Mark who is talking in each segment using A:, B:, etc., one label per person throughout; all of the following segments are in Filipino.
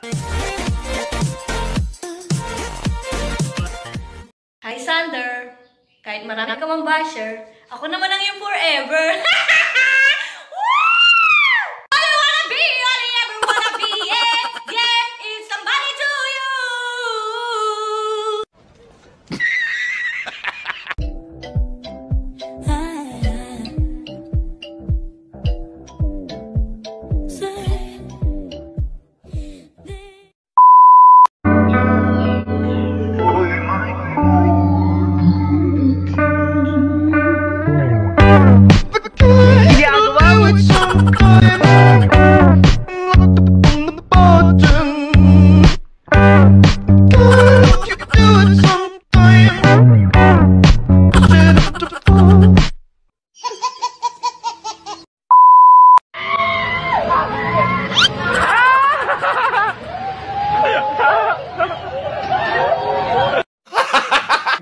A: Hi, Sander. Kahit marami ka mang basher, ako naman ang yung forever.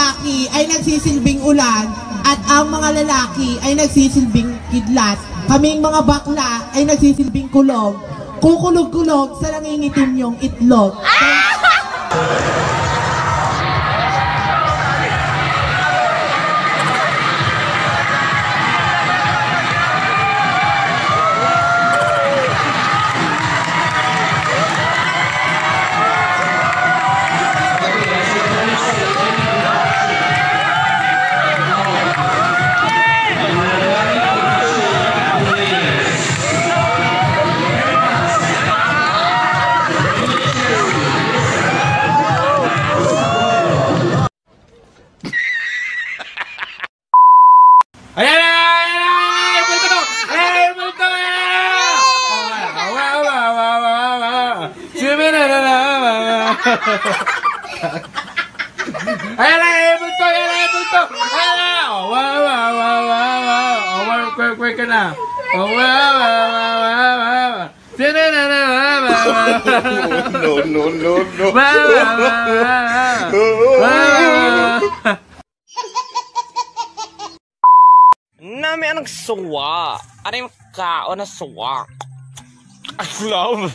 B: lalaki ay nagsisilbing ulan at ang mga lalaki ay nagsisilbing kidlat, kaming mga bakla ay nagsisilbing kulog, kukulog-kulog sa nangingitim yung itlog.
C: Ayan Ela é muito, ela é muito. Ela, ó, ó, ó, ó, ó, ó, ó, quê, quê, quê, na. Ó, ó, ó, ó, ó, ó.
D: No, no, no, no.
E: Nami anong suwa. Ano yung kao na suwa? I love.